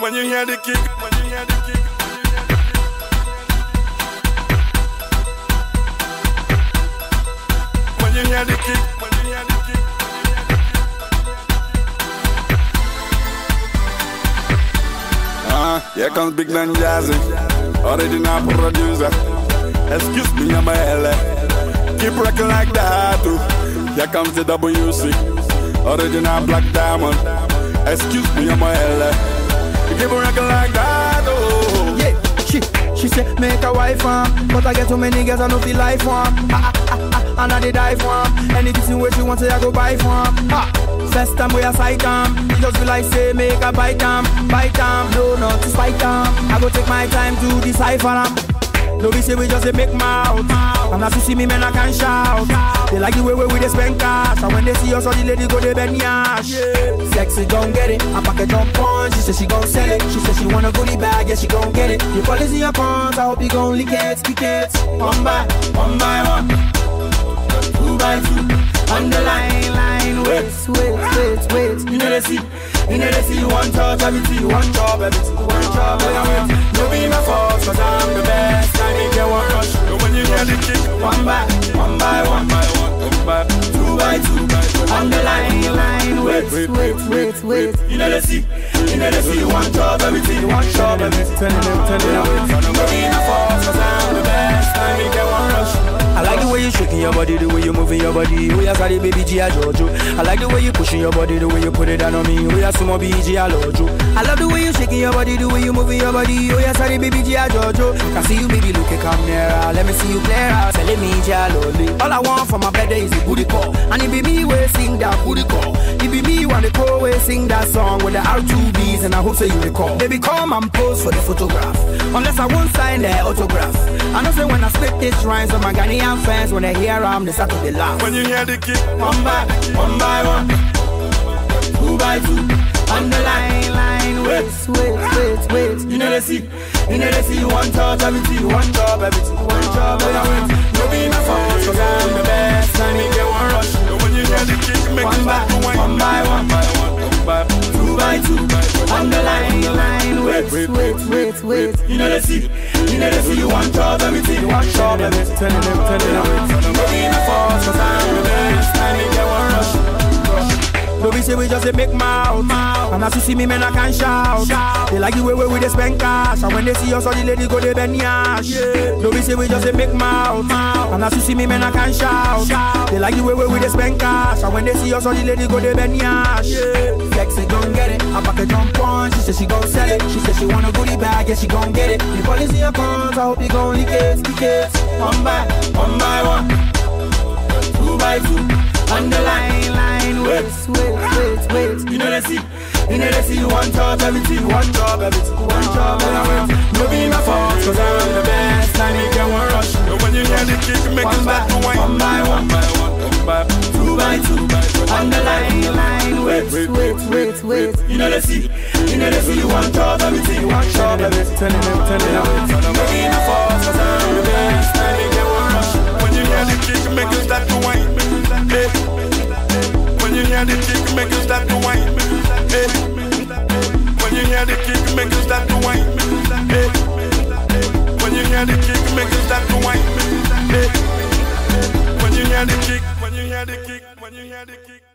when you hear the kick, when you hear the kick. When you hear the kick, when you hear the kick. Ah, here comes Big Man Jazzy, original producer. Excuse me, I'm a LA. Keep rocking like that, too. Here comes the WC, original Black Diamond. Excuse me, I'm a LA. Rocking like that, oh. Yeah, she she say make a wife um, but I get too many girls I no feel life um. And I dey die for 'em. Anything where she want say I go buy for. Ah, first time we a sight um, it just feel like say make a bite um, bite um. No, not to spite um. I go take my time to decipher um. No be say we just say make mouth. And as you see me man I can shout. They like the way we dey spend cash. And when they see us all the ladies go they bend yash. Sexy gon' get it. I pack a on She say she gon' sell it. She say she wanna a goodie bag. Yeah she gon' get it. The policy your pawns I hope you gon' lick it Lick it. One by One by one. Two by two. On the line line. Wait wait wait wait. You know they see. You know they see. One touch everything. One job everything the One by One by one by one, one by Two by two. On the line line Wait wait wait wait You know they see You know they see One job everything One job everything Turn it up turn way you shaking your body, the way you moving your body. We are sorry, baby G, I Jojo. I like the way you pushing your body, the way you put it down on me. We are sumo BG, I love you. I love the way you shaking your body, the way you moving your body. We are sorry, baby G, I Jojo. Can see you, baby, look it, come nearer. Let me see you clearer. Telling me, G, I love you. All I want for my bed is a booty call. And it be me way sing that booty call. It be me the call way sing that song with the R2Bs and I hope so you recall. Baby, come and pose for the photograph. Unless I won't sign the autograph. I know say when I spit this rhymes on my Ghanaian fans when they hear I'm the start of the laugh. when you hear the kick, One by one by one, two by two, on the line line. Wait, wait, wait, wait. You know they see, you know they see one touch everything, one job everything, one job everything. No be my fault, cause I'm the best. I need get one rush. when you hear the kick, make One by to one by one, by one, two by two, on the line line. Wait, wait, wait, wait. You know they see, you know they see one job everything, one job everything. Turn it up, turn it up. Say we just say make mouth. And as you see me man I can shout. They like the way we dey spend cash. And when they see us all the ladies go they bend yash. No be say we just say make mouth. And as you see me man I can shout. They like the way we dey spend cash. And when they see us all the ladies go they bend yash. Sexy gon' get it. I pack a jump on She say she gon' sell it. She say she want a goodie bag. Yeah she gon' get it. The policy pawns I hope you gon' lick it. Lick it. One by One by one. Two by two. On the line, line. Wait, wait, know they see one touch everything, one job everything, one job everything. No be my fault, cause I'm the best. I need one rush. And when you hear the kick, make it One start to wine. one by one, by one, one by two by two on the line, line. Wait, wait, wait, wait. You know they see, you know they see one job everything, one job everything. Up, turn it up. No be my fault, cause I'm the best. I need get one rush. When you hear the kick, make it start to. Hey. When you hear the kick, make it start to wine. Hey. When you hear the kick, make it start to wine. Hey. When you hear the kick, make it start to wine. Hey. When you hear the kick, when you hear the kick, when you hear the kick.